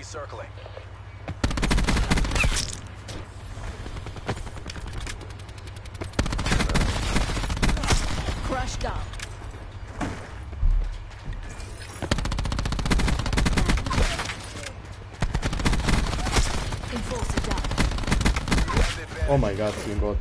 UAV circling. Crush down. Oh my god, team bot.